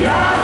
Yeah.